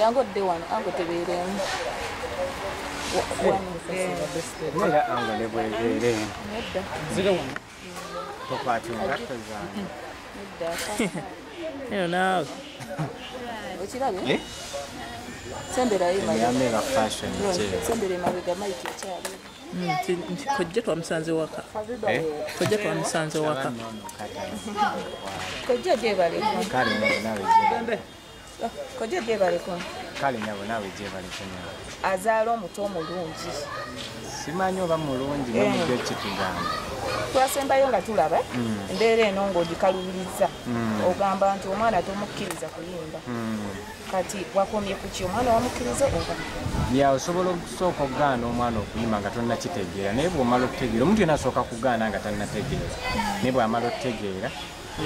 yangu odde wano ango tebeeremu. Era bwebeere nedda. Zira wano. Tokwata engatto zange eno naawe. Okirabye semberayo emyamba eba fashion sembera emabega maiki ekyali. Nti nti kojja twamusanze waka. Kojja twamusanze waka. Kojja gyebale kojja gyebaleko kale nabo nawe gyebaleko nyawe azaala omuto omulungi. Simanyi oba mulungi nomujjo kitugamba twasembayo nga tulaba embeera eno ng'ogikalubiriza. Mm. ogamba nti omwana tomukkiriza kuyimba. Kati wakomye ku ki? Omwana wamukkiriza oba? Ya osobola okusooka okugaana omwana okuyima nga tonnakitegeera naye bw'omala okutegeera omuntu yena asooka kugaana nga tannategeera. Naye bw'amala okutegeera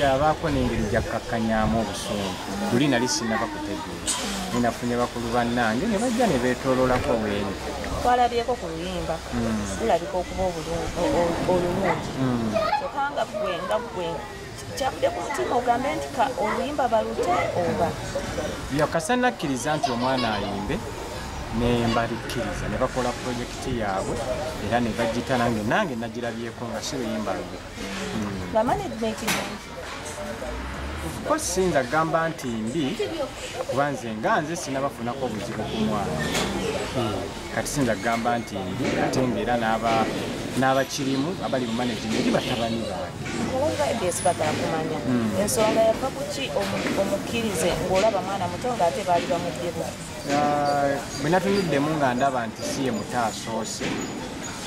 yabaako n'engeri gyakkakkanyamu obusungu. Luli nali sinaba kutegeera. Nenafunye bakulu bannange ne bajja ne beetooloolako wenyi twalabyeko ku luyimba lulabika okuba obulungi- o- o- olulungi kyokka nga gwe nga gwe kyavudde ku mutima ogambe nti ka oluyimba balute oba? Yakasa nakkiriza nti omwana ayimbe ne mbalikkiriza ne bakola pulojekiti yaabwe era ne bagita nange nange nagirabyeko nga si luyimba management nungi ko siyinza kugamba nti mbi kuba nze nga nze sinabafunako obuzibu ku mwana. Kati siyinza kugamba nti mbi ate ngaera n'aba- n'abakirimu abali mu management batabani bange olaba ebs bagala kumanya. Ensonga yava kuki omu- omukkirize ng'olaba mwana muto ng'ate baali bamuddebo Ah, bwe natunuddemu nga ndaba nti si ye muto asoose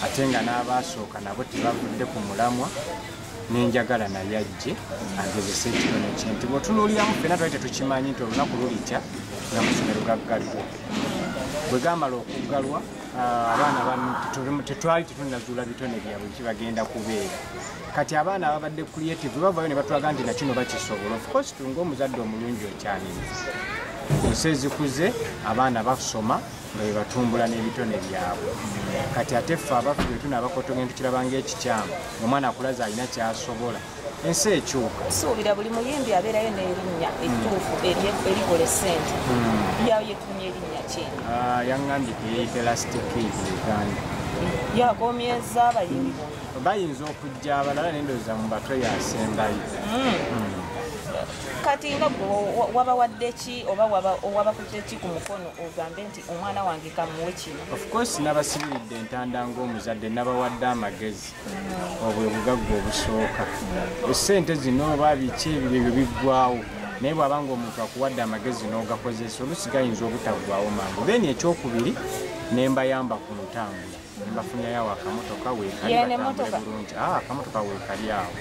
ate nga n'abaasooka nabo tebavudde ku mulamwa nenjagala naye ajje agezesa ekitono kye nti bwetunuuliramu fena twali tetukimanyi nti olunaku lulitya nga masomero gaggalwa bwe gamala okuggalwa abaana tetwali tetunazuula bitone byabwe kibagenda kubeera. Kati abaana ababadde creative bwe bavayo ne batulaga nti nakino bakisobola. Of course tunga omuzadde omulungi okyaniriza ensi ezikuze abaana basoma batumbula n'ebitone byabwe. Kati ate ffe abaffe bwe tunaabakotoge ntukirabanga ekikyamu omwana akulaza alina kyasobola. Ensi ekyuka. Suubira buli muyimbi abeerayo n'erinnya ettuufu eri- erikola esente yayo yetumya erinnya kyeyo Ah, yaŋŋambye teyeyita elastikid uganda yakomyeza abayimbi. Bayinza okujja abalala nendowooza mu bato yasembayo kati nga gwe wa- wabawadde ki oba waba- wabakutte ki ku mukono ogambe nti omwana wange kamuwe kino? Of course nabasibiridde entanda ng'omuzadde nabawadde amagezi. Obwe bugagga obusooka. Esente zino oba biki ebyo ebyo biggwawo naye bw'aba nga omuntu akuwadde amagezi n'ogakozesa olusi gayinza obutaggwawo mangu. Then ekyokubiri nembayamba ku ntambula nembafunyayo akamotoka weekali Yene batambule motoka? bulungi. Ah, akamotoka weekali awo.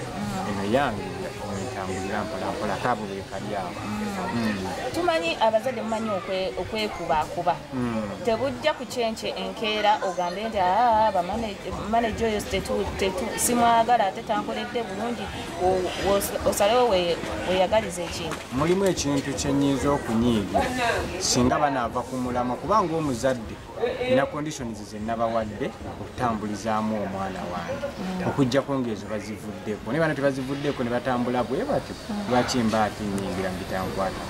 Eno yange wentambulira mpolampola ate abo beekali awo. Tumanyi abazadde mumanyi okwe- okwekubaakuba. Tebujja kucenkye enkeera ogambe nti aa bamaneja oyo simwagala ate tankoledde bulungi osalewo we- weyagaliza ekintu. Mulimu ekintu kyenyinza okunyiigira singa banaava ku mulamwa kubanga omuzadde ina conditions zenabawadde okutambulizaamu omwana wange. Okugjako ngaezo bazivuddeko. Naye bana tebazivuddeko ne batambula bwe batyo. Lwaki mba ate nyiigira mbitankwata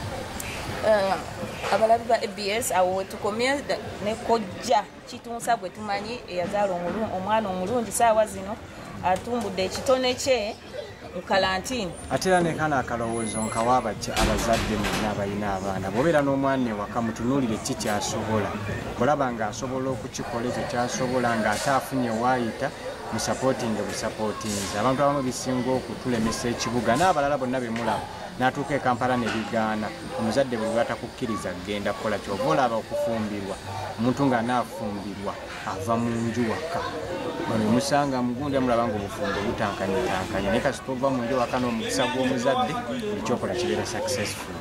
abalabi ba abs awo wetukomye ne kojja. Kitunsa gwe tumanyi eyazaala omwana omulungi saawa zino atumbudde ekitone kye ate era nekana akalowoozo nkawa abaki- abazadde mwenna abalina abaana bwobeera n'omwana ewaka mutunuulire ki kyasobola? Olaba ng'asobola okukikola ekyo kyasobola ng'ate afunye waayita musapootinge busapootinze abantu abamu bisinga okutulemesa ekibuga n'abalala bonna bemulaba n'atuuka e kampala ne bigaana omuzadde bwe batakukkiriza kgenda kukola kyoba olaba okufumbirwa. Omuntu ng'anaafumbirwa ava mu nju waka bano musanga mugundi amulaba nga obufumbo butankanyetankanya naye kasita ova mu nju waka n'omukisa gw'omuzadde ekyokola kibeera successful.